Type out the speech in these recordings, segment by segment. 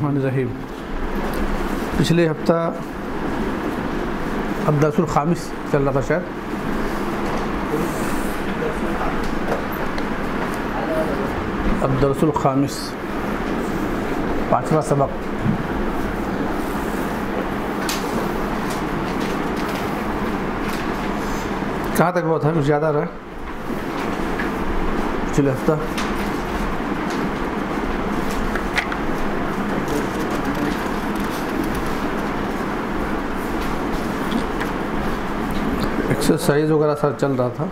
बसमीम पिछले हफ्ता अब्दासुल खामिस चल रहा था शायद अब्दरसुल खामिस। पाँचवा सबक। कहाँ तक हुआ था कुछ ज़्यादा रहा? पिछले हफ़्ता। एक्सरसाइज वगैरह सर चल रहा था।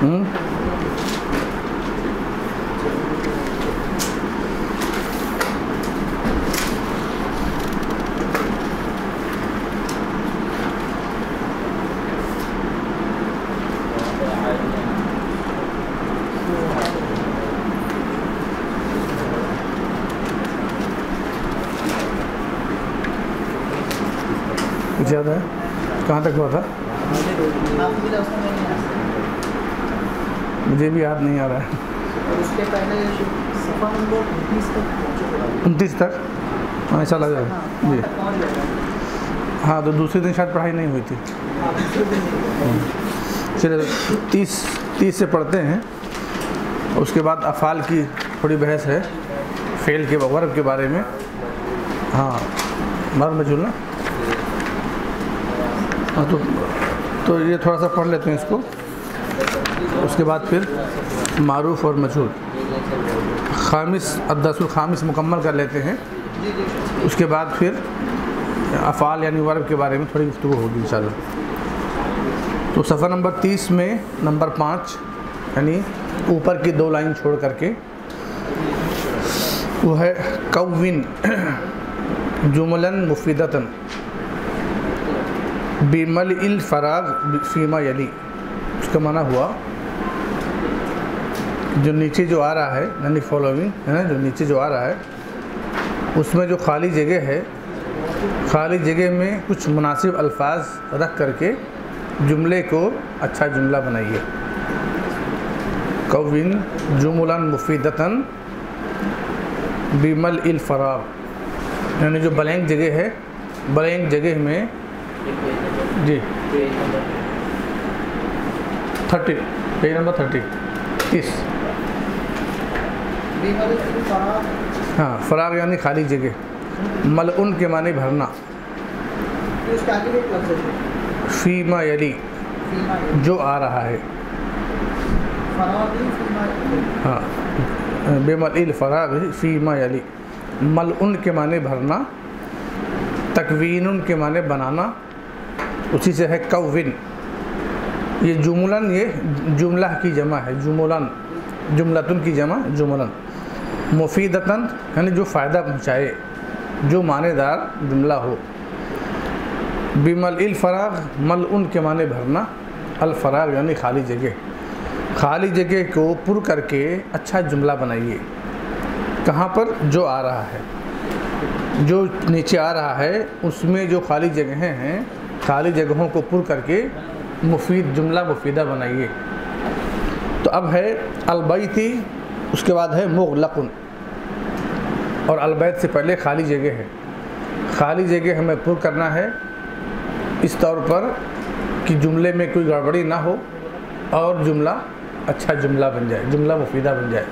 हम्म? कुछ ज़्यादा है कहाँ तक हुआ था? मुझे भी याद नहीं आ रहा है। उसके पहले उनतीस तक? ऐसा है जी। हाँ तो दूसरे दिन शायद पढ़ाई नहीं हुई थी। चलिए, तीस तीस से पढ़ते हैं। उसके बाद अफ़ाल की थोड़ी बहस है, फेल के, वर्ब के बारे में। हाँ मर मजूल ना? हाँ तो तो ये थोड़ा सा पढ़ लेते हैं इसको। उसके बाद फिर मारूफ और मजहूल खामिस अद्दसुल खामिस मुकम्मल कर लेते हैं। उसके बाद फिर अफ़ाल यानी वर्ब के बारे में थोड़ी गुफ्तु होगी इंशाल्लाह। तो सफ़र नंबर तीस में, नंबर पाँच, यानी ऊपर की दो लाइन छोड़ करके, वो है कविन जुमलन मुफीदतन। बिमल इल फराग फीमा यली। उसका माना हुआ, जो नीचे जो आ रहा है, यानी फॉलोइंग है ना, जो नीचे जो आ रहा है, उसमें जो खाली जगह है, खाली जगह में कुछ मुनासिब अल्फाज रख करके जुमले को अच्छा जुमला बनाइए। कविन जुमलन मुफीदतन बिमल इल फराग। यानी जो ब्लैंक जगह है ब्लैंक जगह में जी। थर्टी। Page number thirty. तीस हाँ फराग यानी खाली जगह। मलउन के माने भरना। फीमा यली, जो आ रहा है। हाँ बेमल फराग फीमा यली। मलउन के माने भरना। तकवीन के माने बनाना। उसी से है कविन ये जुमलन, ये जुमला की जमा है, जुमलन। जुमलतुन की जमा, जुमलन। मुफीदतन, यानी जो फ़ायदा पहुँचाए, जो मानेदार जुमला हो। बिमल इल फराग, मल उन के माने भरना अलफराग यानी खाली जगह। खाली जगह को पुर करके अच्छा जुमला बनाइए। कहाँ पर? जो आ रहा है। जो नीचे आ रहा है, उसमें जो खाली जगहें हैं खाली जगहों को पुर करके मुफीद, जुमला मुफीदा बनाइए। तो अब है अलबैती, उसके बाद है मुगलकुन। और अलबैत से पहले खाली जगह है। खाली जगह हमें पुर करना है, इस तौर पर कि जुमले में कोई गड़बड़ी ना हो और जुमला अच्छा जुमला बन जाए, जुमला मुफीदा बन जाए।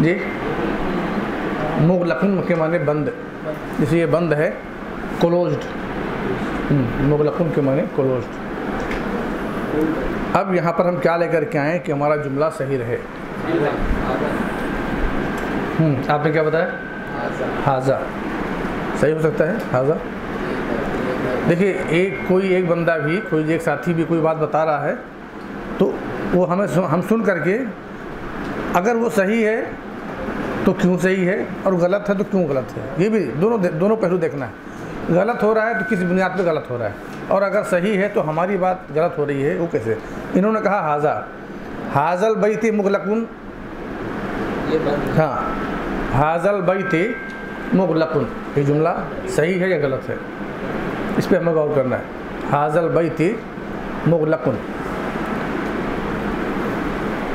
जी? मुगलकुन के माने बंद। जैसे ये बंद है क्लोज्ड मुगलकुन के माने क्लोज्ड अब यहाँ पर हम क्या लेकर के आए कि हमारा जुमला सही रहे? हम्म, आपने क्या बताया? हाजा। सही हो सकता है हाजा। देखिए एक कोई एक बंदा भी कोई एक साथी भी कोई बात बता रहा है तो वो हमें सुन, हम सुन करके अगर वो सही है तो क्यों सही है और गलत है तो क्यों गलत है? ये भी दोनों दोनों पहलू देखना है। गलत हो रहा है तो किस बुनियाद पर गलत हो रहा है। और अगर सही है तो हमारी बात गलत हो रही है वो कैसे? इन्होंने कहा हाजा हाजल बैती मुगलकुन। हाँ। हाजल बैत मुगलकुन। ये जुमला सही है या गलत है? इस पर हमें गौर करना है। हाजल बैत मुगलकुन।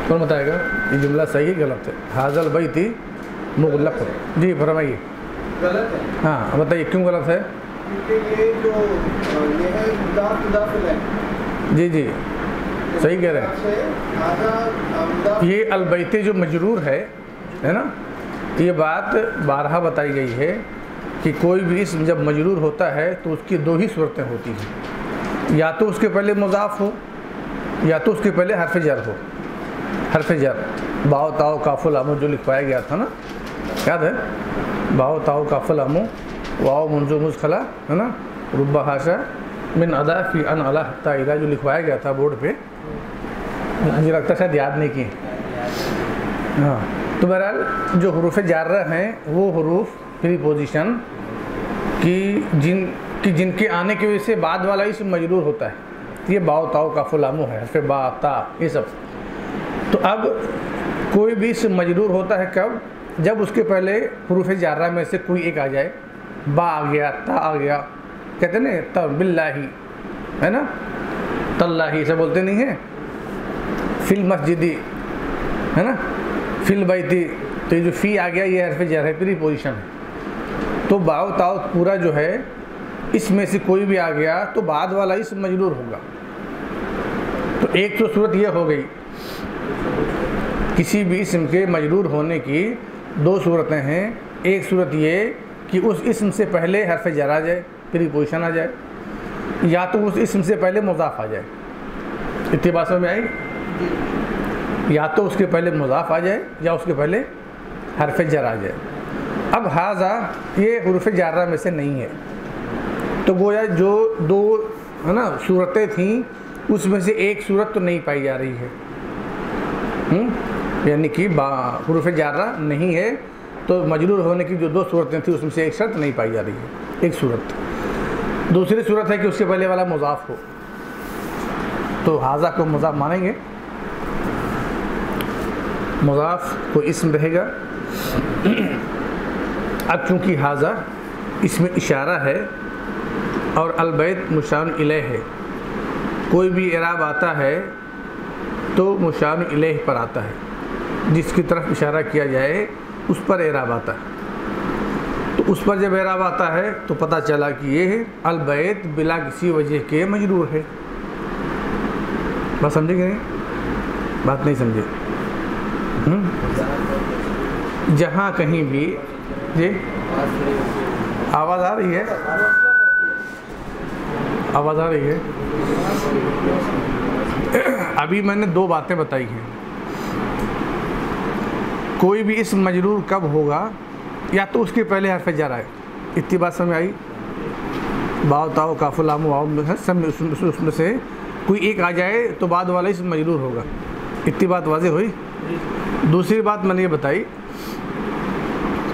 कौन बताएगा? ये जुमला सही है गलत है? हाजल बई थी मुगलकुन। जी फरमाइए। गलत है। हाँ बताइए क्यों गलत है? जो जी सही कह रहे हैं। ये अलबैते जो मजरूर है है ना? ये बात बारहा बताई गई है कि कोई भी इसम जब मजरूर होता है तो उसकी दो ही सूरतें होती हैं। या तो उसके पहले मुजाफ हो या तो उसके पहले हरफ जर हो। हरफ जर। बाओ ताओ काफुल आमो जो लिखवाया गया था ना? याद है? बाओ ताओ काफुल आमो वाओ मंजो मुस्खला है ना? रुब्बा हाशा मिन अदा फ़ी अन अला हत्ता इला जो लिखवाया गया था बोर्ड पे। मुझे लगता शायद याद नहीं किए। हाँ। तो बहरहाल, जो हरूफ जार्रा हैं, वो हरूफ प्री पोजिशन की जिन, कि जिनके आने की वजह से बाद वाला इसम मजरूर होता है। ये बाओ ताओ का फुलामो है, फिर बा, ता, ये सब। तो अब कोई भी इसम मजरूर होता है कब? जब उसके पहले हरूफ जार्रा में से कोई एक आ जाए बा आ गया, ता आ गया। कहते ना, तब बिल्लाही, है ना? तल्लाही से बोलते नहीं है। फिल मस्जिदी, है ना? फिल बैती तो ये जो फ़ी आ गया, ये हरफ जर है, प्री पोजिशन है। तो बाव ताव पूरा जो है, इसमें से कोई भी आ गया तो बाद वाला इस मजरूर होगा। तो एक तो सूरत ये हो गई, किसी भी इसम के मजरूर होने की दो सूरतें हैं। एक सूरत ये कि उस इसम से पहले हरफ जर आ जाए प्री पोजिशन आ जाए, या तो उस इसम से पहले मुजाफ आ जाए। इतनी बात समझ में आई? या तो उसके पहले मुजाफ आ जाए, या उसके पहले हरफ जर आ जाए। अब हाजा ये हरफ जारा में से नहीं है। तो गोया जो दो, है ना, सूरतें थीं, उसमें से एक सूरत तो नहीं पाई जा रही है। हम्म? यानी कि हरफ जारा नहीं है। तो मजरूर होने की जो दो सूरतें थी, उसमें से एक शर्त नहीं पाई जा रही है, एक सूरत। दूसरी सूरत है कि उसके पहले वाला मुजाफ हो। तो हाजा को मुजाफ मानेंगे। मुजाफ को इसम रहेगा। अब चूँकि हाजा इसमें इशारा है और अलबैत मुशान इलह है, कोई भी इराब आता है तो मुशान इलह पर आता है, जिसकी तरफ़ इशारा किया जाए उस पर एराब आता है। तो उस पर जब एराब आता है तो पता चला कि ये अलबैत बिला किसी वजह के मजरूर है। बात समझे नहीं? बात नहीं समझे। हम्म? जहाँ कहीं भी, जी? आवाज़ आ रही है? आवाज़ आ रही है? अभी मैंने दो बातें बताई हैं। कोई भी इस मजरूर कब होगा, या तो उसके पहले हरफ जर आए इतनी बात समझ आई? बाव ताओ काफुलाम सब उसमें से कोई एक आ जाए तो बाद वाला इस मजरूर होगा। इतनी बात वाजे हुई? दूसरी बात मैंने ये बताई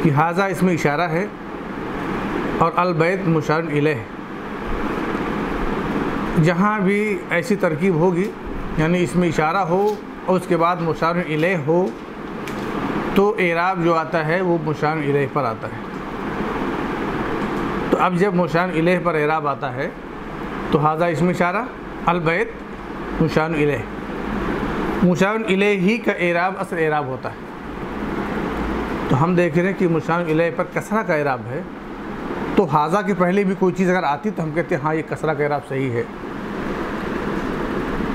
कि हाजा इसमें इशारा है, और अलबैत मुशार इलह। जहाँ भी ऐसी तरकीब होगी, यानी इसमें इशारा हो, और उसके बाद मुशार इलह हो तो एराब जो आता है, वो मुशान इलह पर आता है। तो अब जब मुशान इलह पर एराब आता है तो हाजा इसमें इशारा अलबैत मुशान इलह। मुशान इलह ही का एराब असल एराब होता है। तो हम देख रहे हैं कि मुशान इलह पर कसरा का एराब है। तो हाजा के पहले भी कोई चीज़ अगर आती तो हम कहते हैं हाँ ये कसरा का एराब सही है।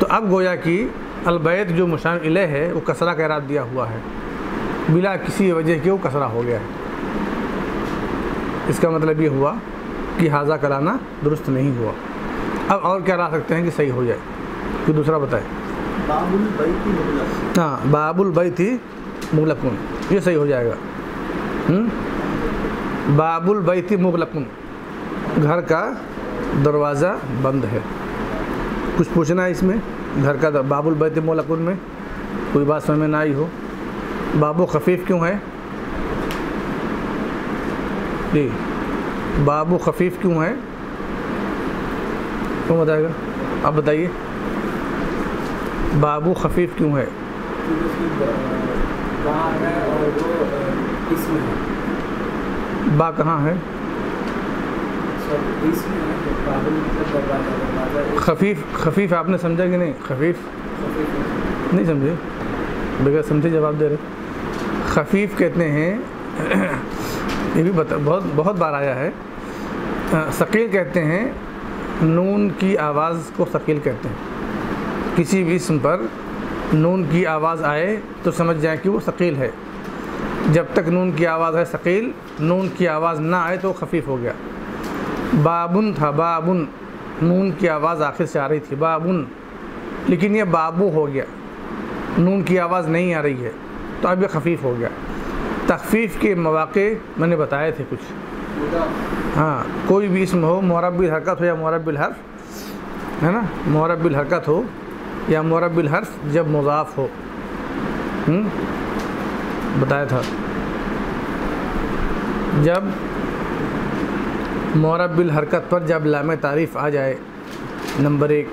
तो अब गोया कि अलबैत जो मुशान इलह है, वो कसरा का एराब दिया हुआ है। बिला किसी वजह के वो कसरा हो गया है। इसका मतलब ये हुआ कि हाजा कराना दुरुस्त नहीं हुआ। अब और क्या ला सकते हैं कि सही हो जाए? कि दूसरा बताए। हाँ बाबुल बैती मुगलकुन। ये सही हो जाएगा। हुँ? बाबुल बैती मुगलकुन। घर का दरवाज़ा बंद है। कुछ पूछना है इसमें? घर का बाबुल बैत मुगलकुन में? कोई बात समझ में ना आई हो। बाबू खफीफ क्यों है? जी, बाबू खफीफ क्यों है? कौन बताएगा? आप बताइए। बाबू खफीफ क्यों है? बा कहाँ है? खफीफ खफीफ आपने समझा कि नहीं? खफीफ। नहीं समझे? बगैर समझे जवाब दे रहे। खफीफ कहते हैं। ये भी बता, बहुत बहुत बार आया है। शकील कहते हैं, नून की आवाज़ को शकील कहते हैं। किसी भी इसम पर नून की आवाज़ आए तो समझ जाए कि वो शकील है। जब तक नून की आवाज़ है शकील नून की आवाज़ ना आए तो खफीफ हो गया। बाबुन था, बाबुन। नून की आवाज़ आखिर से आ रही थी, बाबुन। लेकिन ये बाबू हो गया। नून की आवाज़ नहीं आ रही है। तो अब ये खफीफ हो गया। तखफीफ के मौाक़े मैंने बताए थे कुछ। हाँ कोई भी इसम हो मुरबिल हरकत हो या मुरबिल हर्फ, है ना? मुरबिल हरकत हो या मुरबिल हर्फ जब मुजाफ हो। हम्म? बताया था। जब मुरबिल हरकत पर जब लाम तारीफ़ आ जाए, नंबर एक,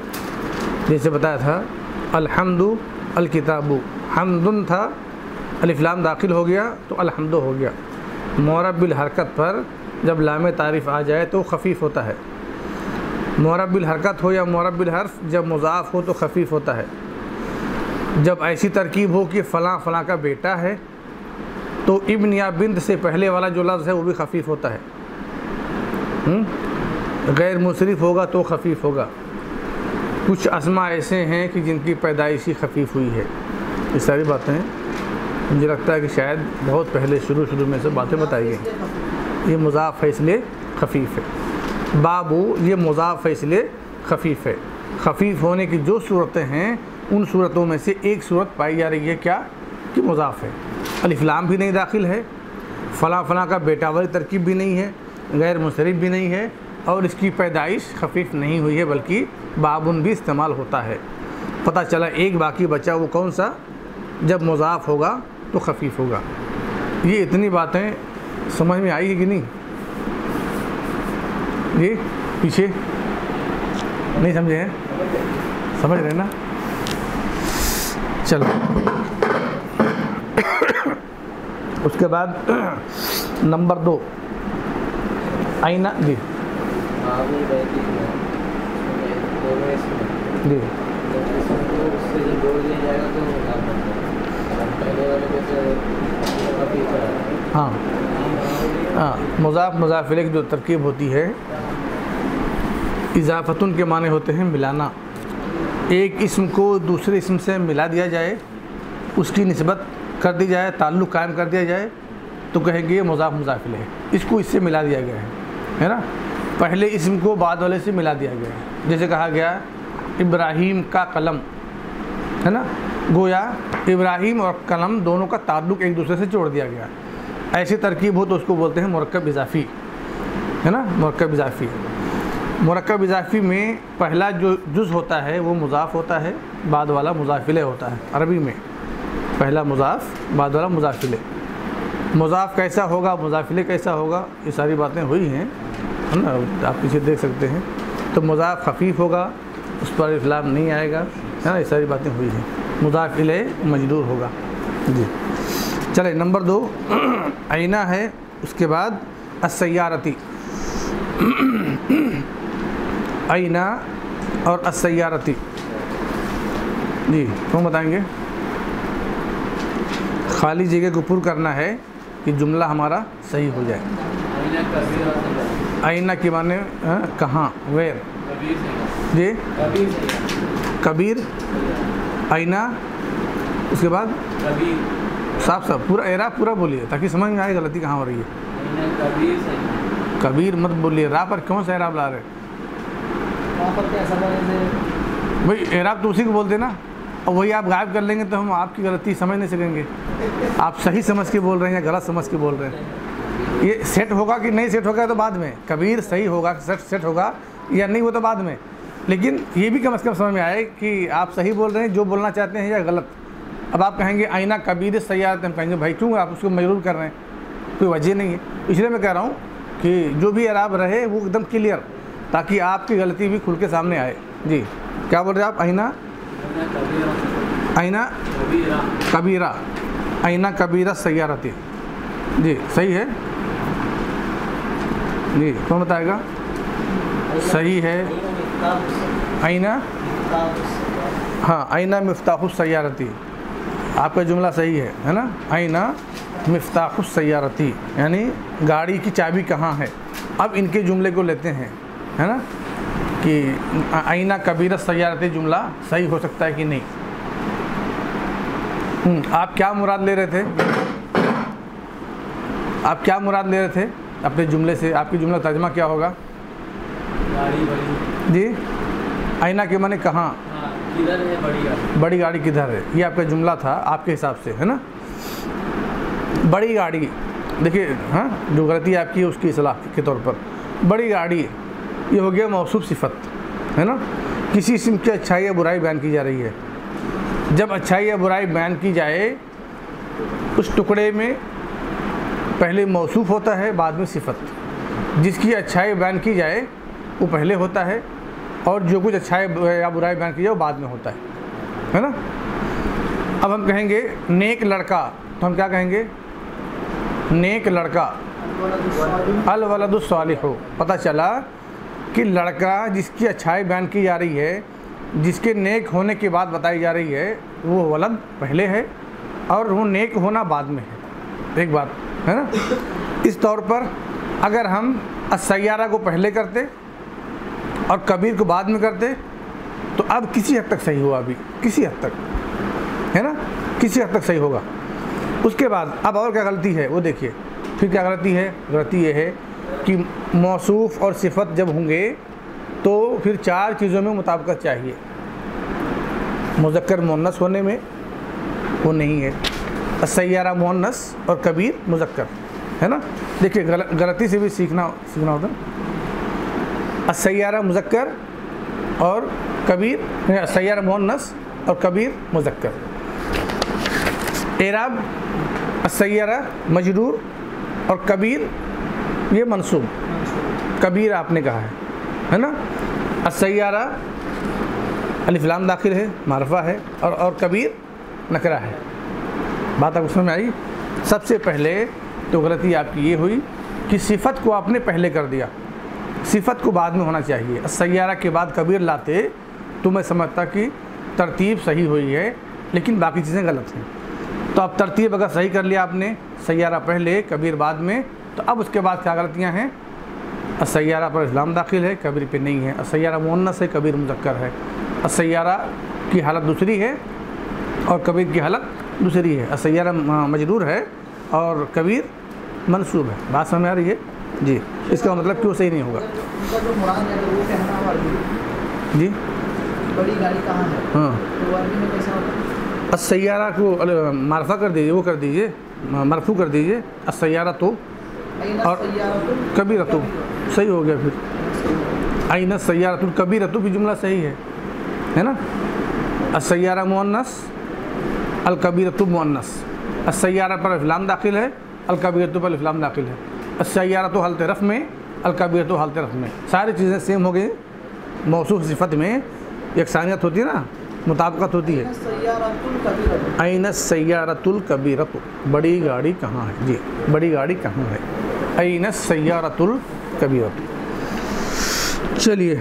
जैसे बताया था, अल्हम्दु अल किताबु, हमदुन था अलिफ्लाम दाखिल हो गया तो अलहमद हो गया। मौरबिल हरकत पर जब लाम तारीफ़ आ जाए तो खफीफ होता है। मौरबिल हरकत हो या मुरबिल हर्फ जब मुजाफ हो तो खफीफ होता है। जब ऐसी तरकीब हो कि फ़लाँ फ़लाँ का बेटा है तो इब्न या बिंद से पहले वाला जो लफ्ज़ है वो भी खफीफ होता है? गैर मुशरफ होगा तो खफीफ होगा। कुछ असमा ऐसे हैं कि जिनकी पैदाइशी खफीफ हुई है। ये सारी बातें मुझे लगता है कि शायद बहुत पहले शुरू शुरू में से बातें बताई गई। ये मुजाफ इसलिए खफीफ है। बाबू, ये मुजाफ इसलिए खफीफ है। खफीफ होने की जो सूरतें हैं, उन सूरतों में से एक सूरत पाई जा रही है क्या? कि मुजाफ है। अलिफ्लाम भी नहीं दाखिल है। फ़ला फ़ला का बेटा वाली तरकीब भी नहीं है। गैर मुशरफ भी नहीं है। और इसकी पैदाइश खफीफ नहीं हुई है, बल्कि बाबुन भी इस्तेमाल होता है। पता चला एक बाकी बचा वो कौन सा? जब मुजाफ होगा तो खफीफ होगा। ये इतनी बातें समझ में आई है कि नहीं? ये पीछे नहीं समझे हैं? समझ रहे ना? चलो। उसके बाद नंबर दो। आईना, जी। जी। है। हाँ मुजाफ मुजाफिले की जो तरकीब होती है, इजाफ़तुन के माने होते हैं मिलाना। एक इसम को दूसरे इसम से मिला दिया जाए, उसकी नस्बत कर दी जाए, ताल्लुक़ कायम कर दिया जाए तो कहेंगे ये मुजाफ मुजाफिल है। इसको इससे मिला दिया गया है है ना? पहले इसम को बाद वाले से मिला दिया गया है। जैसे कहा गया, इब्राहिम का कलम, है ना? गोया, इब्राहिम और कलम दोनों का ताल्लुक़ एक दूसरे से जोड़ दिया गया। ऐसी तरकीब हो तो उसको बोलते हैं मरकब इजाफ़ी। है ना? मरकब इजाफ़ी। मरकब इजाफ़ी में पहला जो जुज़ होता है, वो मुजाफ होता है, बाद वाला मुजाफिले होता है, अरबी में। पहला मुजाफ, बाद वाला मुजाफिले। मुजाफ कैसा होगा, मुजाफिले कैसा होगा, ये सारी बातें हुई हैं, है ना? आप पीछे देख सकते हैं। तो मुजाफ खफीफ होगा, उस पर इस्लाम नहीं आएगा, है ना? ये सारी बातें हुई हैं। मुजाफिले मजदूर होगा। जी। चले नंबर दो आईना है उसके बाद असैयारती आईना और असैयारती जी कौन बताएँगे? खाली जगह को पुर करना है कि जुमला हमारा सही हो जाए। आईना के माने हाँ, कहाँ? वेर जी। कबीर? आईना उसके बाद? साफ़ साफ़ पूरा एरा पूरा बोलिए ताकि समझ में आए गलती कहाँ हो रही है। कबीर कबीर मत बोलिए रा पर क्यों सा एराब ला रहे? भाई एराब तो उसी को बोलते ना और वही आप गायब कर लेंगे तो हम आपकी गलती समझ नहीं सकेंगे। आप सही समझ के बोल रहे हैं या गलत समझ के बोल रहे हैं? ये सेट होगा कि नहीं सेट होगा तो बाद में? कबीर सही होगा सेट सेट होगा या नहीं वो तो बाद में? लेकिन ये भी कम अज़ कम समझ में आए कि आप सही बोल रहे हैं, जो बोलना चाहते हैं या गलत। अब आप कहेंगे, आईना कबीर सयारत हम कहेंगे, भाई, क्यों आप उसको मजरूर कर रहे हैं? कोई वजह नहीं है। इसलिए मैं कह रहा हूँ कि जो भी अराब रहे, वो एकदम क्लियर, ताकि आपकी गलती भी खुल के सामने आए। जी। क्या बोल रहे आप? आईना? आईना कबीर। आईना कबीरा सैारती जी, सही है? जी, कौन बताएगा? सही है। आईना हाँ आईना मफ्ताह सैारती आपका जुमला सही है है ना? आईना मफ्ताह सैारती यानी गाड़ी की चाबी कहाँ है? अब इनके जुमले को लेते हैं है ना? कि आईना कबीर सैारती जुमला सही हो सकता है कि नहीं? हम्म, आप क्या मुराद ले रहे थे? आप क्या मुराद ले रहे थे? अपने जुमले से आपकी जुमला तर्जमा क्या होगा? गाड़ी बड़ी जी? आईना के माने कहाँ। हाँ किधर है बड़ी गाड़ी? बड़ी गाड़ी किधर है? ये आपका जुमला था आपके हिसाब से है ना? बड़ी गाड़ी देखिए हाँ जो गलती आपकी है उसकी सलाह के तौर पर। बड़ी गाड़ी ये हो गया मौसू सिफत है ना? किसी किस्म की अच्छाई या बुराई बयान की जा रही है। जब अच्छाई या बुराई बयान की जाए उस टुकड़े में पहले मौसू होता है बाद में सिफत। जिसकी अच्छाई बयान की जाए वो पहले होता है और जो कुछ अच्छाई या बुराई बयान की जाए वो बाद में होता है। है ना? अब हम कहेंगे, नेक लड़का। तो हम क्या कहेंगे? नेक लड़का। अल वलदुस्सालिह हो पता चला कि लड़का जिसकी अच्छाई बयान की जा रही है, जिसके नेक होने की बात बताई जा रही है, वो वलद पहले है और वो नेक होना बाद में है। एक बात, है ना? इस तौर पर अगर हम असैयारा को पहले करते और कबीर को बाद में करते तो अब किसी हद तक सही हुआ अभी किसी हद तक है ना? किसी हद तक सही होगा। उसके बाद अब और क्या गलती है वो देखिए। फिर क्या गलती है? गलती ये है कि मौसूफ और सिफत जब होंगे तो फिर चार चीज़ों में मुताबकत चाहिए। मुजक्कर मुन्नस होने में वो नहीं है। सैारा मुन्नस और कबीर मुजक्कर है ना? देखिए गल, गलती से भी सीखना सीखना होता है सैारा मुजक्कर और कबीर सैारा मोहनस और कबीर मुजक्कर एराब सैारा मजरूर और कबीर ये मनसूब कबीर आपने कहा है है ना असैारा अलिफ्लाम दाखिल है मारफा है और और कबीर नकरा है बात आपको समझ में आई सबसे पहले तो गलती आपकी ये हुई कि सिफत को आपने पहले कर दिया सिफत को बाद में होना चाहिए। सैारा के बाद कबीर लाते तो मैं समझता कि तरतीब सही हुई है, लेकिन बाकी चीज़ें गलत हैं। तो अब तरतीब अगर सही कर लिया आपने सैारा पहले कबीर बाद में तो अब उसके बाद क्या गलतियाँ हैं? सैारा पर इस्लाम दाखिल है, कबीर पे नहीं है। सैारा मुन्नस है, कबीर मुजक्कर है। सैारा की हालत दूसरी है और कबीर की हालत दूसरी है। सैारा मजरूर है और कबीर मनसूब है। बात समझ आ रही है? जी। इसका मतलब क्यों सही नहीं होगा? जो है तो जी। बड़ी गाड़ी कहाँ है? हाँ। तो सैारा को अल- मारफा कर दीजिए वो कर दीजिए मरफू कर दीजिए। सैारा तो। और सय्यारतुल कबी रतु। सही हो गया फिर। आइना सैारतुल कबी रतु भी जुमला सही है। है ना? असैारा मुन्नस अल कबीरतु मुन्नस असैारा पर इफ्लाम दाखिल है अल कबीरतु पर इफ्लाम दाखिल है। असैारा तो हलत रफ़ में अल कबीरतु हलत रफ़ में। सारी चीज़ें सेम हो गई। मौसू सिफत में यकसानियत होती है ना? मुताबकत होती है। सय्यारतुल कबीरतुल ऐन सैारतुल कबीरत? बड़ी गाड़ी कहाँ है? जी, बड़ी गाड़ी कहाँ है? ऐन सैारतुल कबीरत। चलिए,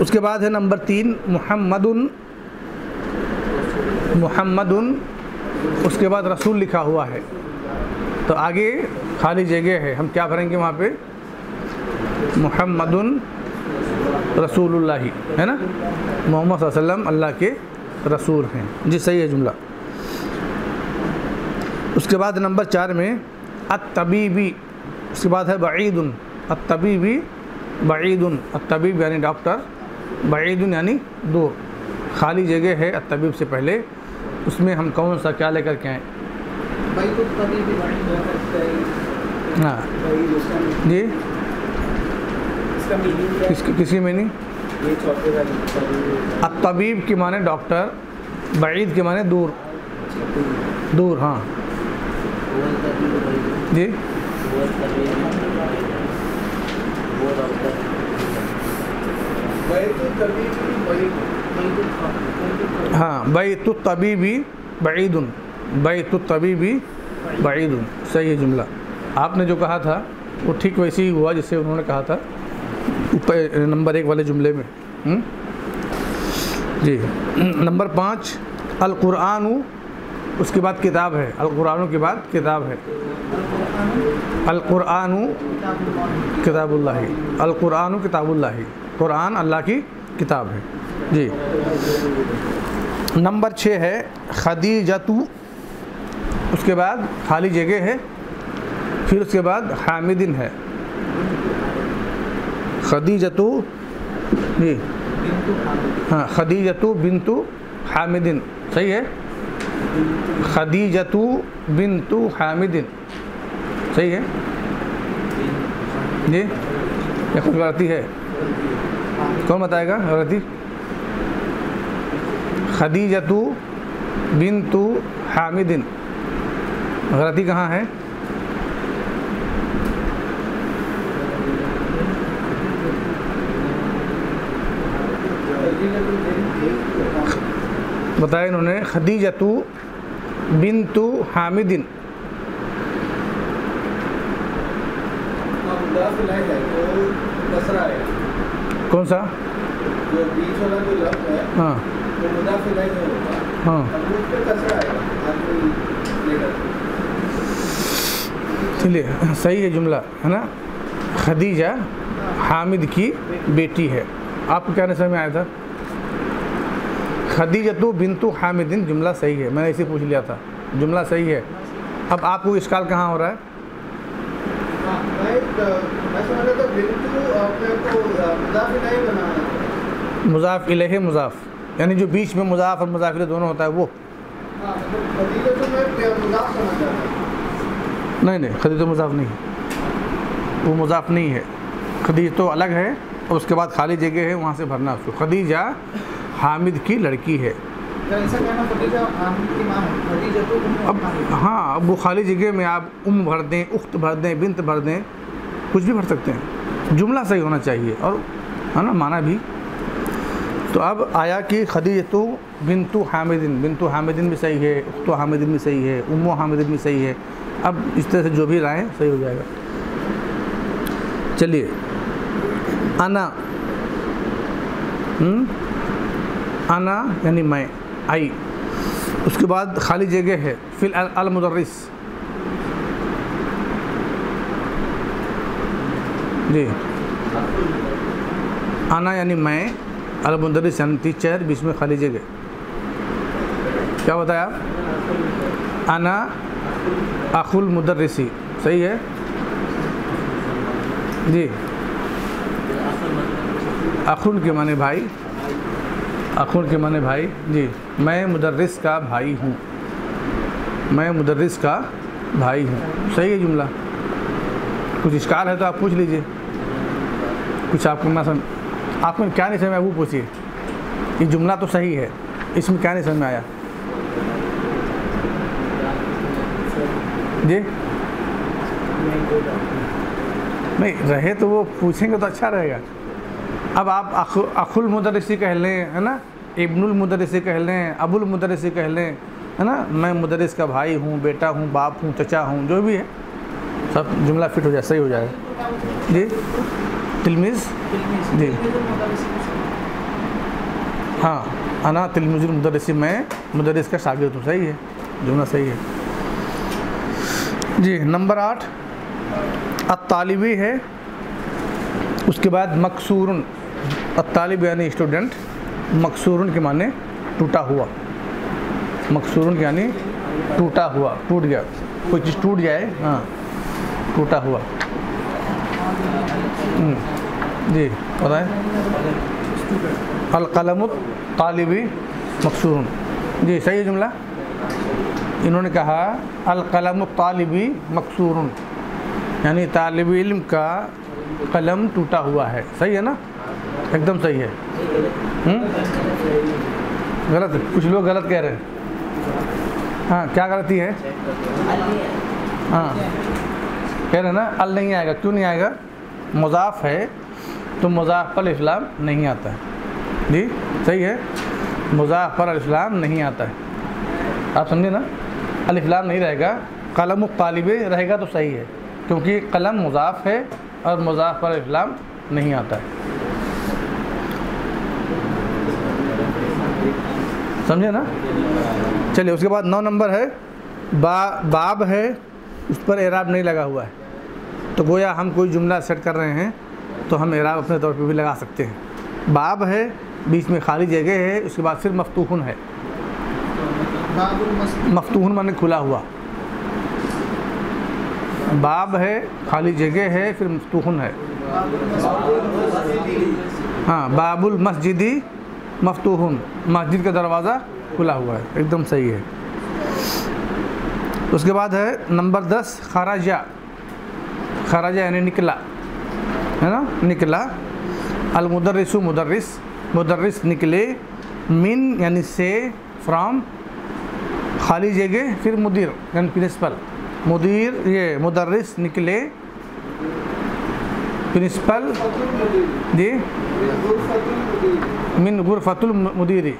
उसके बाद है नंबर तीन, मोहम्मदुन मोहम्मदुन, उसके बाद रसूल लिखा हुआ है। तो आगे खाली जगह है। हम क्या भरेंगे वहाँ पे? मोहम्मदुन रसूलुल्लाह, है ना? मोहम्मद वसल्लम अल्लाह के रसूल हैं। जी, सही है जुमला। उसके बाद नंबर चार में अतबीबी उसके बाद है बईदुन अतबीबी बईदुन अतबीब यानी डॉक्टर, बईदुन यानी दूर। खाली जगह है अतबीब से पहले। उसमें हम कौन सा, क्या लेकर के आए? हाँ। जी? इसका मीनिंग क्या किस किसी में नहीं है ये चौथे वाली अतबीब के माने डॉक्टर बईद के माने दूर। दूर हाँ। जी? तबीबी हाँ बैतु तबीबी बईदुन बैत तबीबी बैद सही जुमला। आपने जो कहा था, वो ठीक वैसे ही हुआ जैसे उन्होंने कहा था। ऊपर नंबर एक वाले जुमले में। हम्म? जी। नंबर पाँच अल कुरान उसके बाद किताब है। अल कुरान के बाद किताब है। अल कुरान किताबुल्लाह। अल कुरान किताबुल्लाह। कुरान अल्लाह की किताब है। जी। नंबर छः है, खदीजतु। उसके बाद खाली जगह है। फिर उसके बाद हामिदिन है। खदीजतु जी हाँ खदीजतु बिनतु हामिदिन। सही है? खदीजतु बिनतु हामिदिन। सही है? जी या कुछ गलती है। कौन बताएगा गलती खदीजतु बिनतु हामिदिन। गलती कहाँ है? बताया इन्होंने हामिदिन मुदाफिल है तो कसरा है कौन सा? है। हाँ। नहीं चलिए, सही है जुमला, है ना? खदीजा हामिद की बेटी है। आपको क्या समझ में आया था? खदीजतु बिनतु हामिदिन जुमला सही है। मैंने इसे पूछ लिया था। जुमला सही है। अब आपको इसकाल कहाँ हो रहा है? मुजाफ इलह मुजाफ यानी जो बीच में मुजाफ और मुजाफिर दोनों होता है वो। हाँ मतलब नहीं नहीं खदीज मुजाफ नहीं वो मुजाफ नहीं है। खदीज तो अलग है और उसके बाद खाली जगह है वहाँ से भरना उसको। खदीजा हामिद की लड़की है। है तो उम्म अब हाँ। अब वो खाली जगह में आप उम भर दें उख्त भर दें बिनत भर दें कुछ भी भर सकते हैं। जुमला सही होना चाहिए और है ना माना भी। तो अब आया कि खदीजतु बिनतु हामिदिन बिनतु हामिदिन भी सही है उख्तो हामिदिन भी सही है उमो हामिदिन भी सही है। अब इस तरह से जो भी लाएँ सही हो जाएगा। चलिए। अना हम्म? अना यानी मैं आई। उसके बाद खाली जगह है, फिल अल अल मुदर्रिस जी। आना, यानी मैं अल मुदर्रिस यानी टीचर, बीच में खाली जगह। क्या बताया आप? आना अखुल मुदर्रिसी सही है? जी। अखुल के माने भाई। अखुल के माने भाई, जी, मैं मुदर्रिस का भाई हूँ। मैं मुदर्रिस का भाई हूँ। सही है जुमला? कुछ इश्काल है तो आप पूछ लीजिए। कुछ आपको ना समझ आपको क्या नहीं समझ आया? वो पूछिए। ये जुमला तो सही है। इसमें क्या नहीं समझ में आया? जी? नहीं, रहे तो वो पूछेंगे तो अच्छा रहेगा। अब आप अखु, अखुल मुदरसी कह लें है ना? इब्नुल मुदरसी कह लें अबुल मुदरसी कह लें है ना? मैं मुदरस का भाई हूँ बेटा हूँ बाप हूँ चचा हूँ जो भी है सब जुमला फिट हो जाए सही हो जाएगा जी? तिलमिज़? जी। हाँ अना तिलमिजुल मुदरसी मैं मुदरस का शागिर्द हूँ सही है जुमला सही है। जी नंबर आठ अतालिबी है उसके बाद मकसूरन। अतालिब यानी स्टूडेंट मकसूरन के माने टूटा हुआ। मकसूरन यानी टूटा हुआ टूट गया। कोई चीज़ टूट जाए हाँ टूटा हुआ। हम्म, जी बताएँ। अलकलमुत तालिबी मकसूरन। जी सही है जुमला? इन्होंने कहा अलकलम तालिबी मकसूरन। यानी तालिब इल्म का कलम टूटा हुआ है। सही है ना? एकदम सही है। हम्म? गलत है। कुछ लोग गलत कह रहे हैं। हाँ क्या गलती है? हाँ। कह रहे हैं ना, अल नहीं आएगा। क्यों नहीं आएगा? मुजाफ है तो मुजाफ पर इस्लाम नहीं आता है। जी, सही है। मुजाफ पर इस्लाम नहीं आता है। आप समझे ना? अलिफ्लाम नहीं रहेगा। कलम तालिब रहेगा तो सही है, क्योंकि कलम मुजाफ है और मुजाफ पर अलिफ्लाम नहीं आता है। समझे ना? चलिए, उसके बाद नौ नंबर है। बा, बाब है उस पर एराब नहीं लगा हुआ है। तो गोया हम कोई जुमला सेट कर रहे हैं तो हम एराब अपने तौर पे भी लगा सकते हैं। बाब है, बीच में खाली जगह है, उसके बाद फिर मफतूहन है। मफतूहन माने खुला हुआ। बाब है, खाली जगह है, फिर मफतूहन है। हाँ बाबुल मस्जिदी। मफतूहन, मस्जिद का दरवाज़ा खुला हुआ है, एकदम सही है। उसके बाद है नंबर दस, खराजा। खराजा यानी निकला, है ना? निकला। अलमुदर्रिसु मुदर्रिस मुदर्रिस निकले मिन यानी से फ्राम खाली जगह फिर मुदिर यानी प्रिंसिपल। मुदीर, ये मुदर्रिस निकले प्रिंसिपल जी मिन गुरफतुल मुदीरी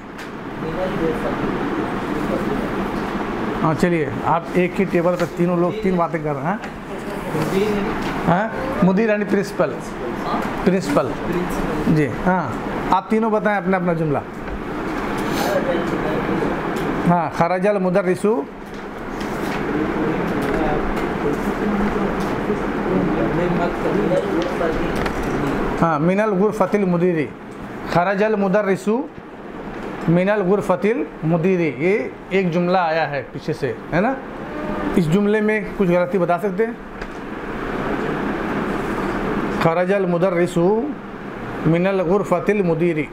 हाँ चलिए, आप एक ही टेबल पर तीनों लोग, तीन बातें कर रहे हैं हाँ? मुदीर यानी प्रिंसिपल प्रिंसिपल जी हाँ। आप तीनों बताएँ अपना अपना जुमला। हाँ खराजल मुदर्रिसु हाँ मिनल गुरफतिल मुदीरी। खराजल मुदर्रिसु मिनल गुरफतिल मुदीरी। ये एक जुमला आया है पीछे से है ना? इस जुमले में कुछ गलती बता सकते हैं? खराजल मुदर्रिसु मिनल गुरफतिल मुदीरी।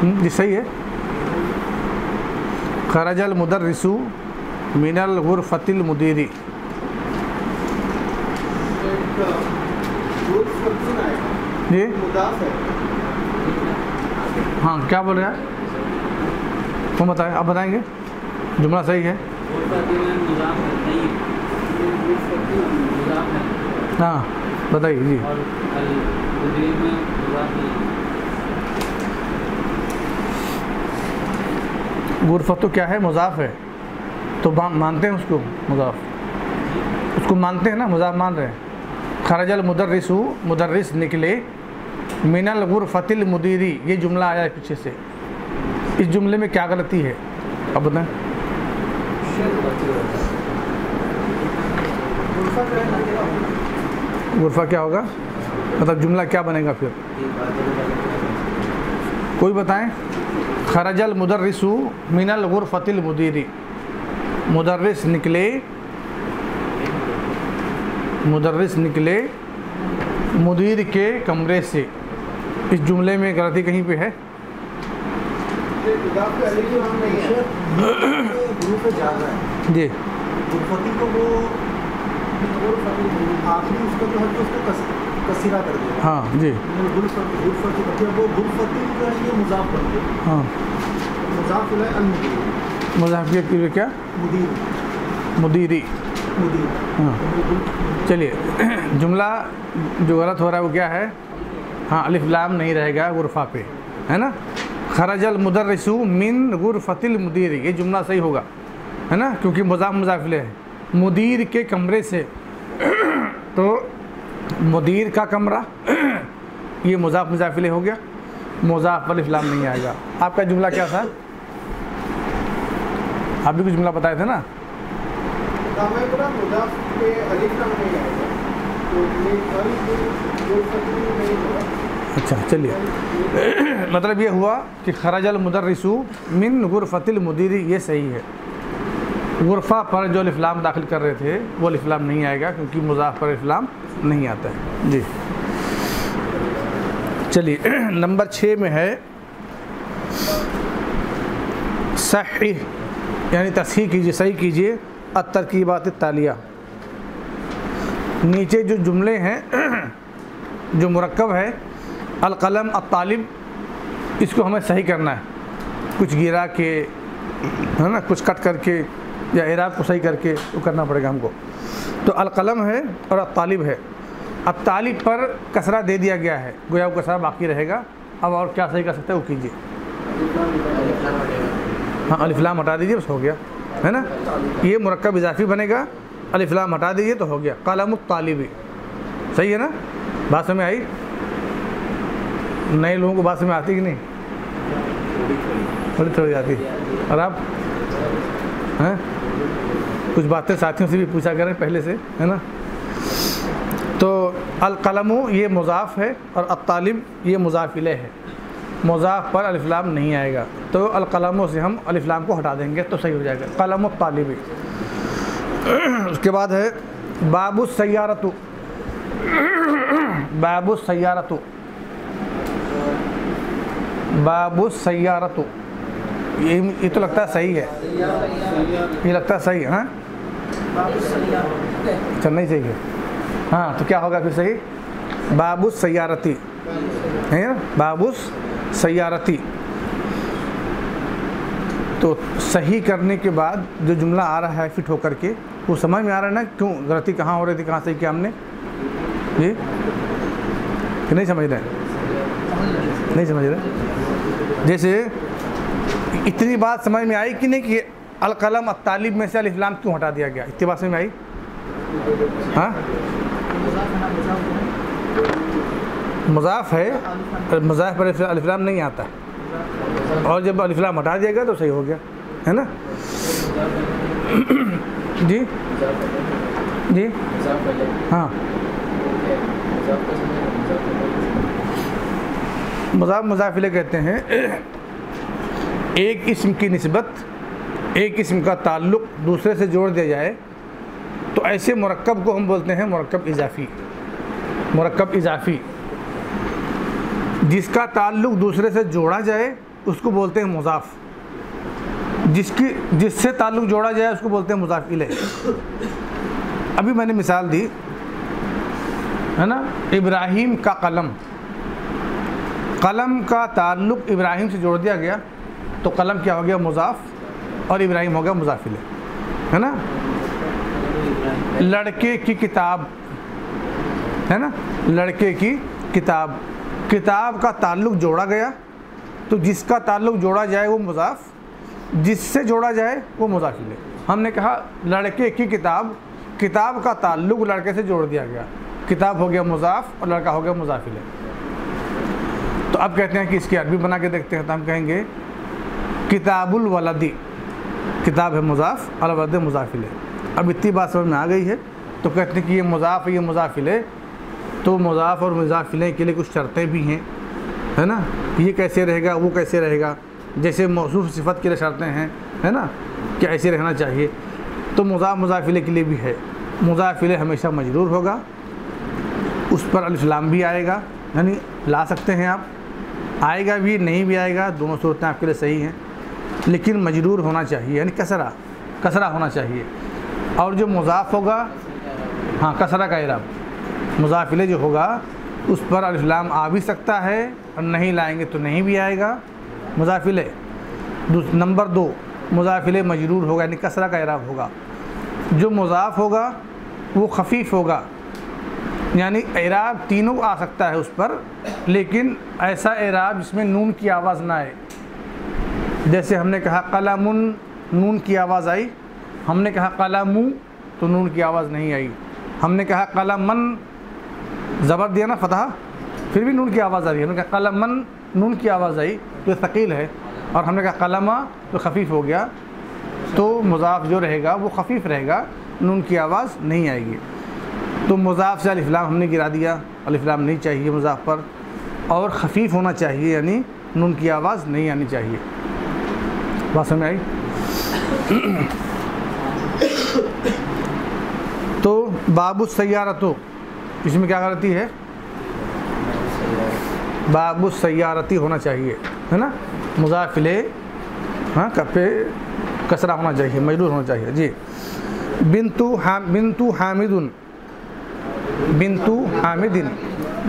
हम्म, जी सही है? खराजल मुदर्रिसु मिनल गुरफतिल मुदीरी जी हाँ क्या बोल रहे हैं तुम बताएँ आप बताएँगे जुमला सही है हाँ बताइए जी गुरफत तो क्या है मुजाफ है तो मानते हैं उसको, मुजाफ। उसको मानते हैं ना, मुजाफ मान रहे हैं। खरजल मुदर्रिसु, मुदर्रिस निकले, मिनल गुरफतिल मुदीरी, ये जुमला आया है पीछे से। इस जुमले में क्या गलती है? अब बताएँ। गुरफा क्या होगा? मतलब जुमला क्या बनेगा फिर? कोई बताएँ? खरजल मुदर्रिसु, मिनल गुरफतिल मुदीरी। मुदर्रिस निकले मुदर्रिस निकले मुदीर के कमरे से इस जुमले में गलती कहीं पे है ही है है जी है तो हाँ मतलब जो है मुजाफियत के लिए क्या? मुदीर। हाँ। चलिए जुमला जो गलत हो रहा है वो क्या है? हाँ अलिफ लाम नहीं रहेगा गुरफा पे है ना? खरजल मुदर्रिसु मिन गुरफतिल मुदीर। ये जुमला सही होगा है ना? क्योंकि मुजाफ मुजाफिले है। मुदीर के कमरे से तो मुदीर का कमरा ये मुजाफ मुजाफिले हो गया। मुजाफ अलिफ लाम नहीं आएगा। आपका जुमला क्या था? आप भी कुछ जुमला बताए थे ना? तो अच्छा चलिए। मतलब ये हुआ कि खराजल मुदर्रिसु मिन गुरफतिल मुदीरी ये सही है। गुरफा पर जो इफ्लाम दाखिल कर रहे थे वो इफ्लाम नहीं आएगा क्योंकि मुजाफ पर इफ्लाम नहीं आता है। जी। चलिए नंबर छः में है सही। यानी तस्ही कीजिए, सही कीजिए। अतरकीबात तालिया। नीचे जो जुमले हैं, जो मुरक्कब है, अलकलम अतालिब इसको हमें सही करना है। कुछ गिरा के, है ना, कुछ कट करके या इराब को सही करके वो करना पड़ेगा हमको। तो अलकलम है और अतालिब है। अब तालिब पर कसरा दे दिया गया है। गोया वो कसरा बाकी रहेगा। अब और क्या सही कर सकते हैं, वो कीजिए। हाँ अलिफ्लाम हटा दीजिए, बस हो गया। है ना? ये मुरक्कब इजाफी बनेगा अलिफ्लाम हटा दीजिए तो हो गया। कलम तालिबी सही है ना? बात समझ आई? नए लोगों को बात समझ आती कि नहीं? थोड़ी थोड़ी आती। और आप? हैं? कुछ बातें साथियों से भी पूछा करें पहले से, है ना? तो अलकलमु ये मुजाफ है और अतालिब ये मुजाफिले है। मुजाफ पर अलिफ्लाम नहीं आएगा। तो अलकलमों से हम अलिफ्लाम को हटा देंगे तो सही हो जाएगा। कलम तालिबी। उसके बाद है बाबू सैारतु बाबू सैारतु बाबू सैारतु ये ये तो लगता है सही है। ये लगता है सही है हाँ? अच्छा नहीं सही है। हाँ तो क्या होगा फिर सही? बाबुस सैारती है बाबुस सैारती तो सही करने के बाद जो जुमला आ रहा है फिट होकर के, वो समझ में आ रहा है ना क्यों गलती कहाँ हो रही थी, कहाँ सही किया हमने? जी? कि नहीं समझ रहे? नहीं समझ रहे? जैसे इतनी बात समझ में आई कि नहीं कि अलकलम तालिब में से अलिफ्लाम क्यों हटा दिया गया? इतनी बात समझ में आई? हाँ? मजाफ है मजाफ पर अलिफ्लाम नहीं आता। और जब अलिफ्लाम हटा दिया तो सही हो गया, है ना? जी? जी? हाँ। मज़ाक मजाफिले कहते हैं, एक इसम की नस्बत, एक इसम का ताल्लुक़ दूसरे से जोड़ दिया जाए तो ऐसे मरकब को हम बोलते हैं मरकब इजाफ़ी। मरकब इजाफ़ी। जिसका ताल्लुक़ दूसरे से जोड़ा जाए, उसको बोलते हैं मुजाफ। जिसकी, जिससे ताल्लुक़ जोड़ा जाए, उसको बोलते हैं मुजाफिल अभी मैंने मिसाल दी, है ना? इब्राहिम का कलम। कलम का ताल्लुक़ इब्राहिम से जोड़ दिया गया तो कलम क्या हो गया? मुजाफ। और इब्राहिम हो गया मुजाफिल है ना? लड़के की किताब। है ना? लड़के की किताब। किताब का ताल्लुक़ जोड़ा गया तो जिसका ताल्लुक़ जोड़ा जाए वो मुजाफ, जिससे जोड़ा जाए वो मुजाफिल हमने कहा, लड़के की किताब किताब का ताल्लुक़ लड़के से जोड़ दिया गया। किताब हो गया मुजाफ और लड़का हो गया मुजाफिल तो अब कहते हैं कि इसकी अरबी बना के देखते हैं तो हम कहेंगे, किताबुल वलदी, किताब है मुजाफ, अलवद मुजाफिल अब इतनी बात समझ में आ गई है तो कहते हैं कि ये मुजाफ ये मुजाफिल तो मुजाफ और मुजाफिले के लिए कुछ शर्तें भी हैं, है ना? ये कैसे रहेगा, वो कैसे रहेगा? जैसे मौसू सिफत के लिए शर्तें हैं, है ना? कि ऐसे रहना चाहिए। तो मुजाफ मुजाफिले के लिए भी है। मुजाफिले हमेशा मजरूर होगा। उस पर अलफ़लाम भी आएगा। यानी ला सकते हैं आप। आएगा भी, नहीं भी आएगा, दोनों सूरतें आपके लिए सही हैं। लेकिन मजरूर होना चाहिए। यानी कसरा कसरा होना चाहिए। और जो मुजाफ होगा हाँ कसरा का इराब मुजाफिले जो होगा, उस पर अलफ़लाम आ भी सकता है और नहीं लाएँगे तो नहीं भी आएगा। मुजाफिले नंबर दो मुजाफिले मजरूर होगा, यानी कसरा का इराब होगा। जो मुजाफ होगा, वो खफीफ होगा। यानी एराब तीनों आ सकता है उस पर, लेकिन ऐसा एराब जिसमें नून की आवाज़ ना आए। जैसे हमने कहा कलामुन, नून की आवाज़ आई। हमने कहा कलामू तो नून की आवाज़ नहीं आई। हमने कहा कलामन ज़बर दिया ना फतह, फिर भी नून की आवाज़ आ रही है। हमने कहा, कलमन, नून की आवाज़ आई तो शकील है। और हमने कहा, कलमा तो खफीफ हो गया तो मुजाफ जो रहेगा, वो खफीफ रहेगा, नून की आवाज़ नहीं आएगी। तो मुजाफ से अलिफ्लाम हमने गिरा दिया अलिफ्लाम नहीं चाहिए मुजाफ पर। और खफीफ होना चाहिए, यानी नून की आवाज़ नहीं आनी चाहिए। बात समझ आई? तो बाबू सैारतों इसमें क्या गलती है? बाबू सैारती होना चाहिए, है ना? मुजाफिले हाँ कपे कसरा होना चाहिए मजरूर होना चाहिए, जी। बिनतु हा बिनतु हामिदुन बिनतु हामिदिन,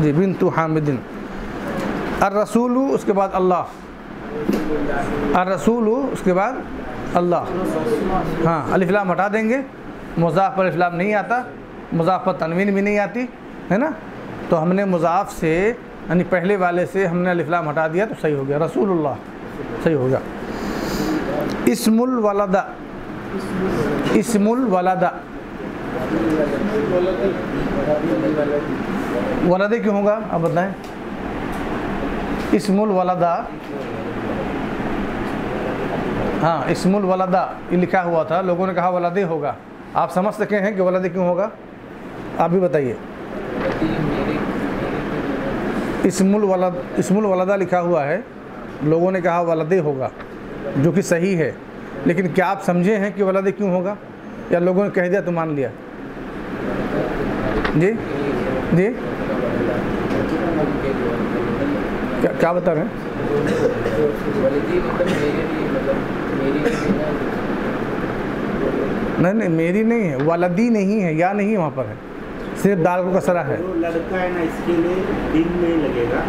जी बिनतु हामिदिन। और रसूल उसके बाद अल्लाह। अर रसूल उसके बाद अल्लाह। हाँ अलिफ्लाम हटा देंगे, मुजाफ पर नहीं आता, मुजाफ पर तनवीन भी नहीं आती। है ना? तो हमने मुजाफ से, यानी पहले वाले से हमने अलिफ्लाम हटा दिया तो सही हो गया। रसूलुल्लाह, सही हो गया। इसमुल वलदा इसमुल वलदा। वलदे क्यों होगा? आप बताएँ। इसमुल वलदा। हाँ इसमुल वलदा, ये लिखा हुआ था। लोगों ने कहा वलदे होगा। आप समझ सके हैं कि वलदे क्यों होगा? आप भी बताइए। इसमुल वलद इसमुल वलदा लिखा हुआ है। लोगों ने कहा, वलदे होगा, जो कि सही है। लेकिन क्या आप समझे हैं कि वलदे क्यों होगा? या लोगों ने कह दिया तो मान लिया? जी? जी? क्या क्या बता रहे हैं? नहीं नहीं, मेरी नहीं है। वलदी नहीं है, या नहीं वहाँ पर है। सिर्फ़ दाल को कसरा है। लड़का है ना इसके लिए दिन में लगेगा।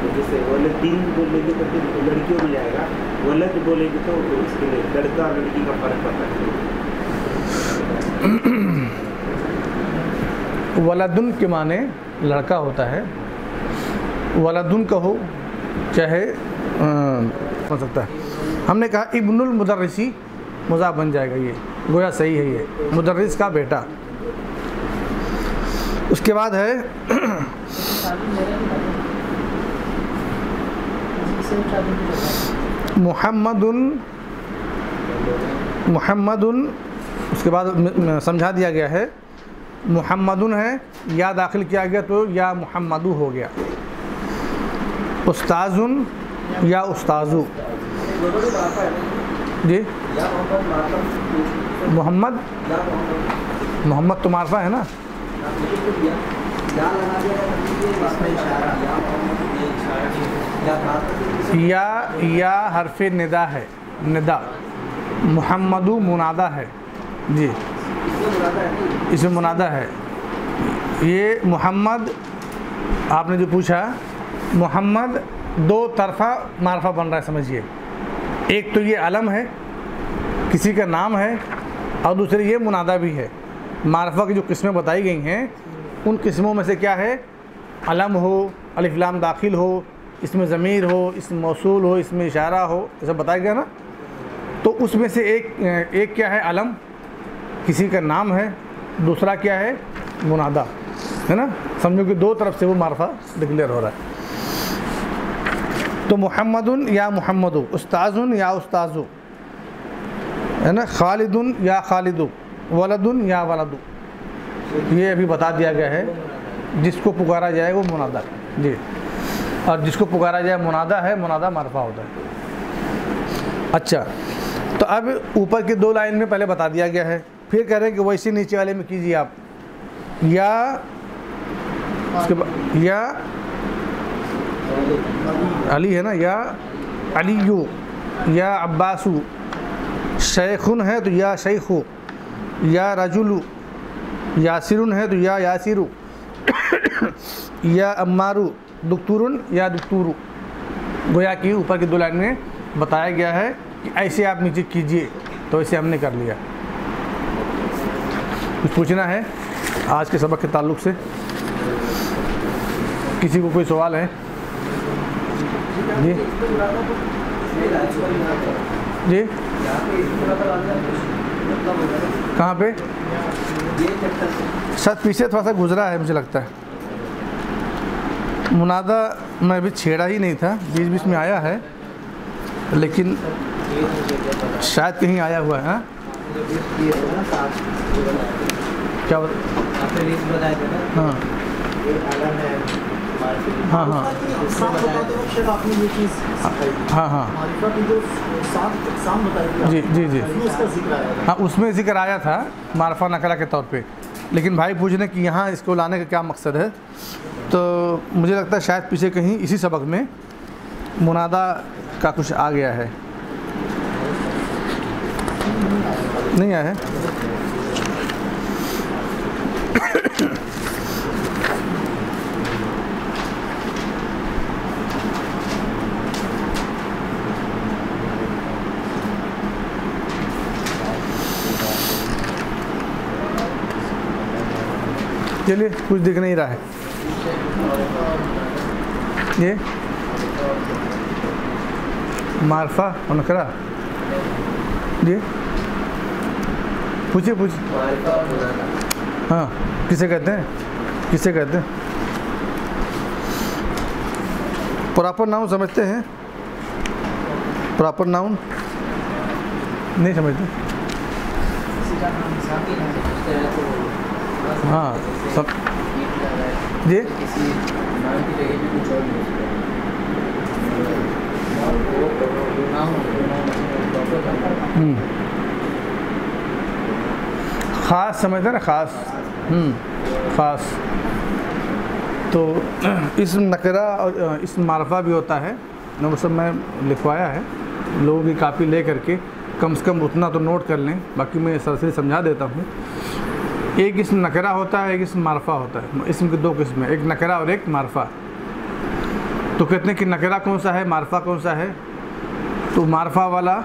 तो जैसे वलद दिन बोलेंगे तो फिर लड़कियों में जाएगा। वलद बोलेंगे तो इसके लिए लड़का और लड़की का फ़र्क पता है। वलदुन के माने लड़का होता है। वलदुन कहो चाहे हो सकता है। हमने कहा इब्नुल मुदर्रिसी मुजा बन जाएगा ये। गोया सही है ये। मुदर्रिस का बेटा। उसके बाद है। मुहम्मदुन मुहम्मदुन, उसके बाद समझा दिया गया है। मुहम्मदुन है, या दाखिल किया गया तो या मुहम्मदू हो गया। उस्ताजुन, या उस्ताजु। जी। मोहम्मद मोहम्मद तो मारफा है ना? या या हरफ निदा है। निदा। मोहम्मदू मुनादा है। जी। इसमें मुनादा है। ये मोहम्मद आपने जो पूछा मोहम्मद दो तरफा मारफा बन रहा है समझिए। एक तो ये अलम है किसी का नाम है और दूसरी ये मुनादा भी है। मारफा की जो किस्में बताई गई हैं, उन किस्मों में से क्या है? अलम हो अलिफ्लाम दाखिल हो, इसमें ज़मीर हो, इसमें मौसूल हो, इसमें इशारा हो सब बताया गया ना? तो उसमें से एक एक क्या है? अलम, किसी का नाम है, दूसरा क्या है? मुनादा, है ना? समझो कि दो तरफ़ से वो मारफा डिक्लेयर हो रहा है। तो मोहम्मदुन या मोहम्मदु, उस्ताजुन या उस्ताजु, है ना? खालिदुन या खालिदु वलदुन या वलदु। ये अभी बता दिया गया है। जिसको पुकारा जाए वो मुनादा। जी। और जिसको पुकारा जाए मुनादा है, मुनादा मारफा होता है। अच्छा। तो अब ऊपर की दो लाइन में पहले बता दिया गया है। फिर कह रहे हैं कि वैसे नीचे वाले में कीजिए आप। या उसके बाद, या अली है ना, या अलीयू, या अब्बासू। शेखुन है तो या शेखु। या रजुलू यासिरुन है तो या यासिरु, या अम्मारू, दुक्तुरुन, या दुक्तुरु। गोया कि ऊपर की दो लाइन में बताया गया है कि ऐसे आप नीचे कीजिए तो ऐसे हमने कर लिया। कुछ पूछना है आज के सबक के ताल्लुक से? किसी को कोई सवाल है? जी? जी? कहाँ पे? शायद पीछे थोड़ा सा गुजरा है मुझे लगता है। मुनादा मैं अभी छेड़ा ही नहीं था बीच बीच में आया है लेकिन शायद कहीं आया हुआ है हाँ? क्या बत... हाँ। है हाँ। हाँ। हाँ। की जो, जी जी। हाँ उसमें ज़िक्र आया था मारफा नकला के तौर पे। लेकिन भाई पूछने कि यहाँ इसको लाने का क्या मकसद है? तो मुझे लगता है शायद पीछे कहीं इसी सबक में मुनादा का कुछ आ गया है। नहीं आया है? चलिए, कुछ दिख नहीं रहा है। ये? मारफा और नकरा जी पूछिए मुनादा हाँ किसे कहते हैं? किसे कहते हैं? प्रॉपर नाउन समझते हैं। Proper noun? नहीं समझते। हैं तो हाँ, जैसे सब- ईद लगा है, जी। हम्म। ख़ास समझते ना ख़ास। हम्म, ख़ास। तो इस नकरा और इस मारफा भी होता है न वो सब मैं लिखवाया है। लोगों की कापी ले करके कम से कम उतना तो नोट कर लें बाकी मैं सरसरी समझा देता हूँ। एक इसम नकरा होता है, एक इसम मारफा होता है। इसम की दो किस्में एक नकरा और एक मारफा। तो कहते हैं कि नकरा कौन सा है, मारफा कौन सा है? तो मारफा वाला,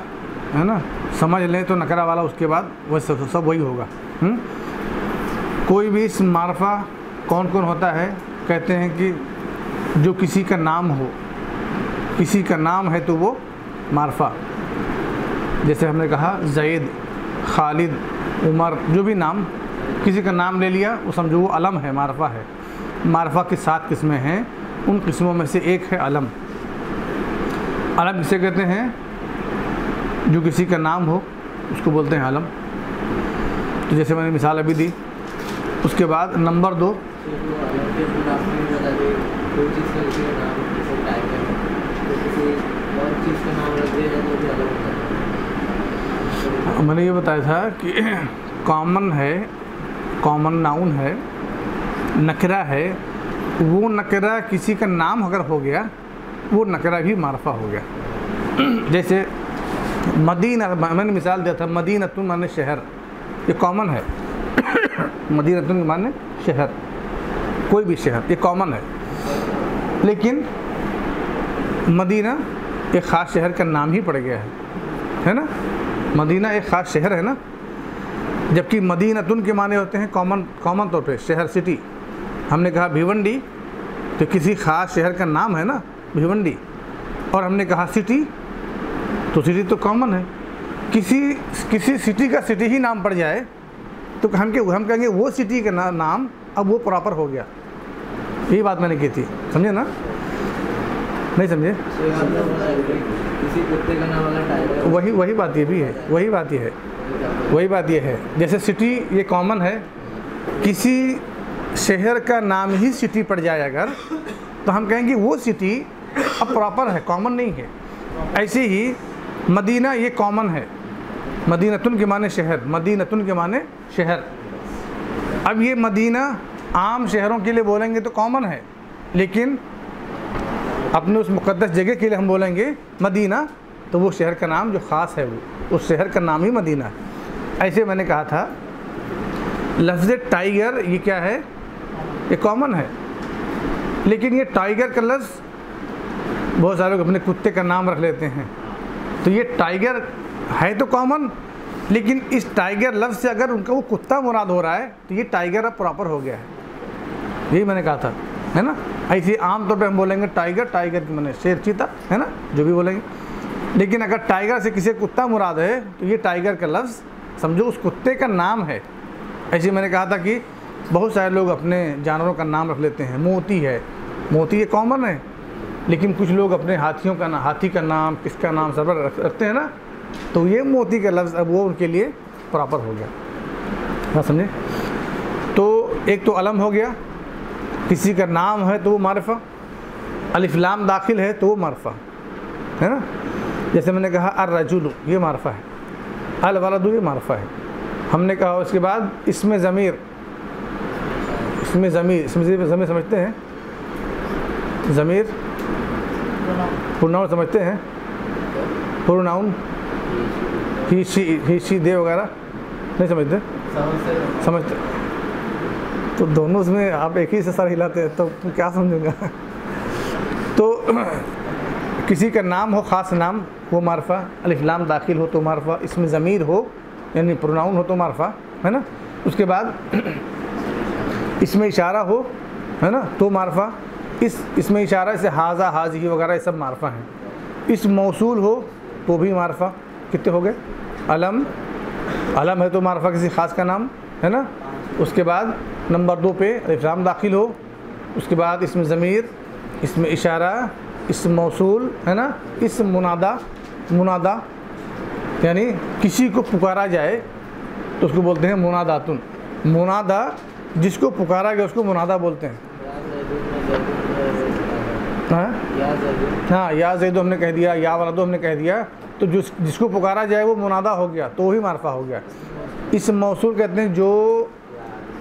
है ना? समझ लें तो नकरा वाला, उसके बाद वह सब सब वही होगा। हुँ? कोई भी इस मारफा कौन कौन होता है, कहते हैं कि जो किसी का नाम हो, किसी का नाम है तो वो मारफा। जैसे हमने कहा, जैद, खालिद, उमर, जो भी नाम किसी का नाम ले लिया, वो समझो वो अलम है, मारफा है। मारफा की सात किस्में हैं, उन किस्मों में से एक है अलम। अलम किसे कहते हैं? जो किसी का नाम हो, उसको बोलते हैं आलम तो जैसे मैंने मिसाल अभी दी, उसके बाद नंबर दो। मैंने ये बताया था कि कॉमन है कॉमन नाउन है नकरा है, वो नकरा किसी का नाम अगर हो गया, वो नकरा भी मारफा हो गया। जैसे मदीना, मैंने मिसाल दिया था, मदीनतुन माने शहर, ये कॉमन है। मदीनतुन माने शहर, कोई भी शहर, ये कॉमन है। लेकिन मदीना एक ख़ास शहर का नाम ही पड़ गया है है ना? मदीना एक ख़ास शहर है ना? जबकि मदीनतुन के माने होते हैं कॉमन कॉमन तौर पे शहर सिटी हमने कहा भिवंडी तो किसी ख़ास शहर का नाम है ना भिवंडी। और हमने कहा सिटी तो सिटी तो कॉमन है। किसी किसी सिटी का सिटी ही नाम पड़ जाए तो हम के हम कहेंगे वो सिटी का ना, नाम अब वो प्रॉपर हो गया। यही बात मैंने की थी समझे ना? नहीं समझे? तो टाइगर वही वही बात ये भी है वही बात ये है। वही बात ये है। जैसे सिटी ये कॉमन है, किसी शहर का नाम ही सिटी पड़ जाए अगर तो हम कहेंगे वो सिटी अब प्रॉपर है कॉमन नहीं है। ऐसे ही मदीना ये कॉमन है। मदीनतुन के माने शहर, मदीनतुन के माने शहर। अब ये मदीना आम शहरों के लिए बोलेंगे तो कॉमन है, लेकिन अपने उस मुक़द्दस जगह के लिए हम बोलेंगे मदीना तो वो शहर का नाम जो ख़ास है वो। उस शहर का नाम ही मदीना है। ऐसे मैंने कहा था। लफ्ज़ टाइगर, ये क्या है? ये कॉमन है। लेकिन ये टाइगर का लफ्ज़, बहुत सारे लोग अपने कुत्ते का नाम रख लेते हैं। तो ये टाइगर है तो कॉमन, लेकिन इस टाइगर लफ्ज़ से अगर उनका वो कुत्ता मुराद हो रहा है तो ये टाइगर अब प्रॉपर हो गया है। यही मैंने कहा था, है ना? ऐसे आम तौर पे हम बोलेंगे टाइगर टाइगर की मैंने शेर, चीता, है ना? जो भी बोलेंगे। लेकिन अगर टाइगर से किसी कुत्ता मुराद है तो ये टाइगर का लफ्ज़ समझो उस कुत्ते का नाम है। ऐसे मैंने कहा था कि बहुत सारे लोग अपने जानवरों का नाम रख लेते हैं। मोती है। मोती ये कॉमन है। लेकिन कुछ लोग अपने हाथियों का ना हाथी का नाम किसका नाम सब रख, रखते हैं ना तो ये मोती का लफ्ज़ अब वो उनके लिए प्रॉपर हो गया। हाँ समझे? तो एक तो अलम हो गया। किसी का नाम है तो वो मारफा। अलिफ्लाम दाखिल है तो वो मारफा। है ना? जैसे मैंने कहा अर रजुल ये मारफा है। अल ये मारफा है। हमने कहा, उसके बाद इसमें ज़मीर इसमें ज़मीर इसमें ज़मीर समझते हैं। ज़मीर, प्रोनाउन समझते हैं। Pronoun he she he she they वगैरह, नहीं समझते? समझते। तो दोनों उसमें आप एक ही से सर हिलाते हैं तो क्या समझूँगा? तो किसी का नाम हो, ख़ास नाम, वो मारफा अलिफ्लाम दाखिल हो तो मारफा, इसमें ज़मीर हो, यानी प्रोनाउन हो तो मारफा, है ना? उसके बाद इसमें इशारा हो, है ना? तो मारफा, इस, इसमें इशारा से हाजा, हाजी वगैरह, ये सब मारफा हैं। इस मौसूल हो तो भी मारफा, कितने हो गए? अलम अलम है तो मारफा किसी ख़ास का नाम, है ना? उसके बाद नंबर दो पे इफ्राम दाखिल हो, उसके बाद इसमें ज़मीर, इसमें इशारा इसम मौसूल, है ना? इस मुनादा मुनादा, यानी किसी को पुकारा जाए तो उसको बोलते हैं मुनादातुन। मुनादा, जिसको पुकारा गया, उसको मुनादा बोलते हैं। हाँ? हाँ या जैदो हमने कह दिया, या वाला दो हमने कह दिया तो जिस, जिसको पुकारा जाए, वो मुनादा हो गया तो वही मारफा हो गया। इस मौसू कहते हैं जो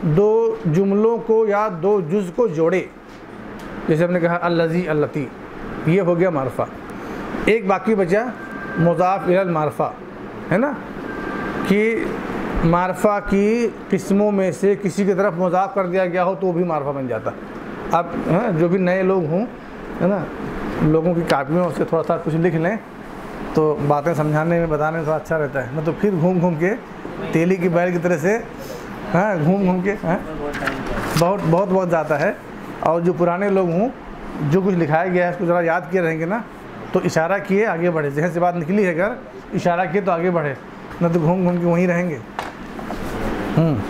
दो जुमलों को या दो जुज़ को जोड़े। जैसे हमने कहा, अल्लजी अल्लती। ये हो गया मारफा। एक बाकी बचा मुजाफ इलल मारफा है ना? कि मारफा की किस्मों में से किसी की तरफ़ मुजाफ कर दिया गया हो तो भी मारफा बन जाता। अब हाँ, जो भी नए लोग हों है ना? लोगों की कापियों से थोड़ा सा कुछ लिख लें तो बातें समझाने में बताने में थोड़ा अच्छा रहता है। मैं तो फिर घूम घूम के तेली की बैल की तरह से हाँ घूम घूम के हाँ? बहुत बहुत बहुत जाता है। और जो पुराने लोग हों जो कुछ लिखाया गया है, उसको ज़रा याद किए रहेंगे ना तो इशारा किए, आगे बढ़े। जहन से बात निकली है अगर, इशारा किए तो आगे बढ़े, न तो घूम घूम के वहीं रहेंगे। हम्म।